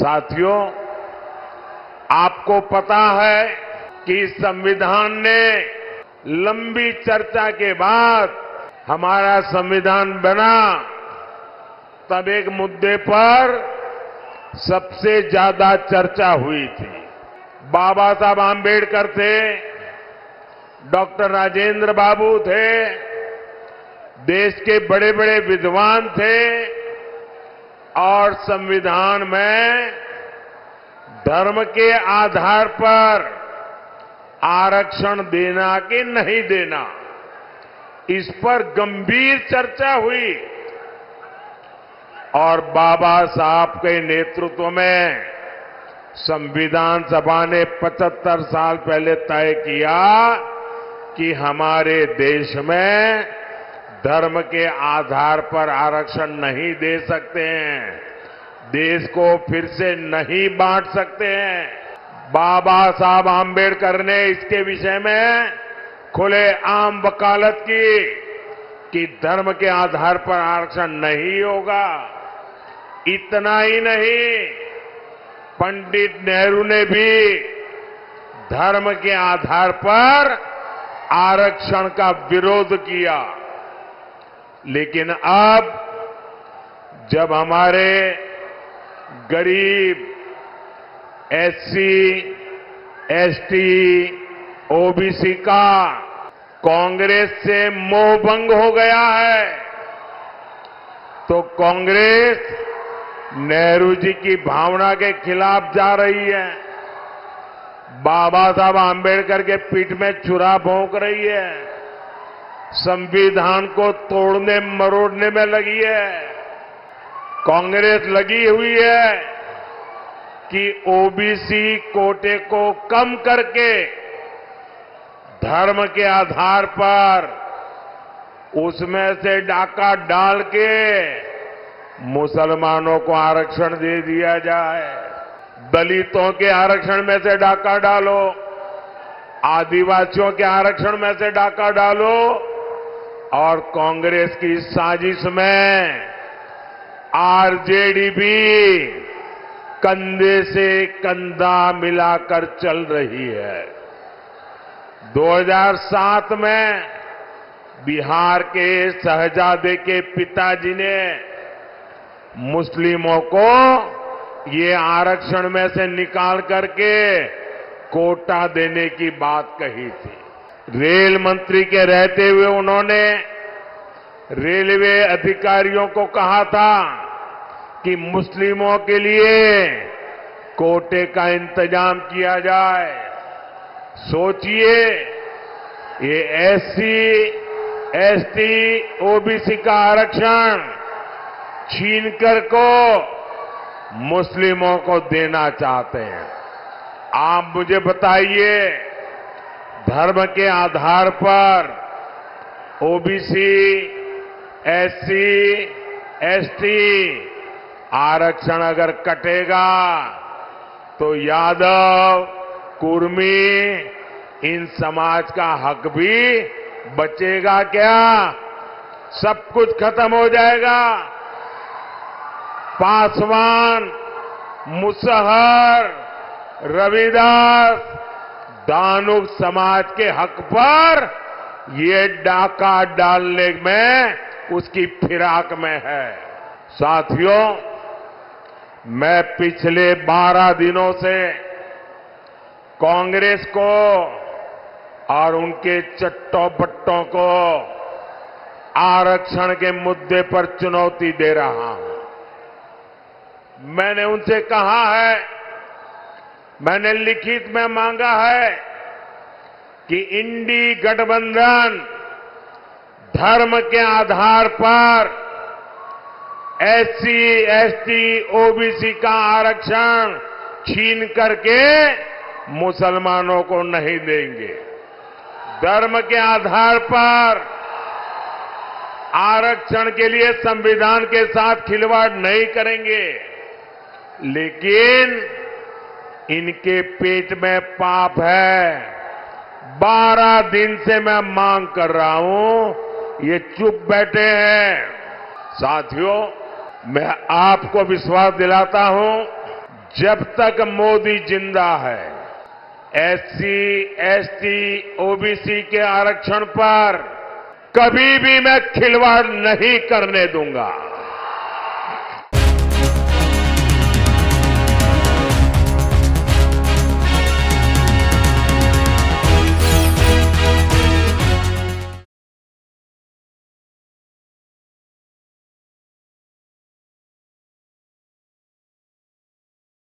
साथियों, आपको पता है कि संविधान ने लंबी चर्चा के बाद हमारा संविधान बना। तब एक मुद्दे पर सबसे ज़्यादा चर्चा हुई थी। बाबा साहब आम्बेडकर थे, डॉक्टर राजेंद्र बाबू थे, देश के बड़े बड़े विद्वान थे और संविधान में धर्म के आधार पर आरक्षण देना कि नहीं देना, इस पर गंभीर चर्चा हुई। और बाबा साहब के नेतृत्व में संविधान सभा ने 75 साल पहले तय किया कि हमारे देश में धर्म के आधार पर आरक्षण नहीं दे सकते हैं। देश को फिर से नहीं बांट सकते हैं। बाबा साहब आम्बेडकर ने इसके विषय में खुले आम वकालत की कि धर्म के आधार पर आरक्षण नहीं होगा। इतना ही नहीं, पंडित नेहरू ने भी धर्म के आधार पर आरक्षण का विरोध किया। लेकिन अब जब हमारे गरीब एससी, एसटी, ओबीसी का कांग्रेस से मोह भंग हो गया है तो कांग्रेस नेहरू जी की भावना के खिलाफ जा रही है। बाबा साहब आम्बेडकर के पीठ में चुरा भोंक रही है। संविधान को तोड़ने, मरोड़ने में लगी है। कांग्रेस लगी हुई है कि ओबीसी कोटे को कम करके धर्म के आधार पर उसमें से डाका डाल के मुसलमानों को आरक्षण दे दिया जाए। दलितों के आरक्षण में से डाका डालो, आदिवासियों के आरक्षण में से डाका डालो और कांग्रेस की साजिश में आरजेडी भी कंधे से कंधा मिलाकर चल रही है। 2007 में बिहार के शहजादे के पिताजी ने मुस्लिमों को ये आरक्षण में से निकाल करके कोटा देने की बात कही थी। रेल मंत्री के रहते हुए उन्होंने रेलवे अधिकारियों को कहा था कि मुस्लिमों के लिए कोटे का इंतज़ाम किया जाए। सोचिए ये एससी, एसटी, ओबीसी का आरक्षण छीनकर को मुस्लिमों को देना चाहते हैं। आप मुझे बताइए धर्म के आधार पर ओबीसी, एससी, एसटी आरक्षण अगर कटेगा तो यादव कुर्मी इन समाज का हक भी बचेगा क्या? सब कुछ खत्म हो जाएगा। पासवान मुसहर रविदास दानुक समाज के हक पर ये डाका डालने में उसकी फिराक में है। साथियों, मैं पिछले 12 दिनों से कांग्रेस को और उनके चट्टों पट्टों को आरक्षण के मुद्दे पर चुनौती दे रहा हूँ। मैंने उनसे कहा है मैंने लिखित में मांगा है कि इंडी गठबंधन धर्म के आधार पर एससी, एसटी, ओबीसी का आरक्षण छीन करके मुसलमानों को नहीं देंगे। धर्म के आधार पर आरक्षण के लिए संविधान के साथ खिलवाड़ नहीं करेंगे। लेकिन इनके पेट में पाप है। बारह दिन से मैं मांग कर रहा हूँ, ये चुप बैठे हैं। साथियों, मैं आपको विश्वास दिलाता हूँ, जब तक मोदी ज़िंदा है, एससी, एसटी, ओबीसी के आरक्षण पर कभी भी मैं खिलवाड़ नहीं करने दूँगा।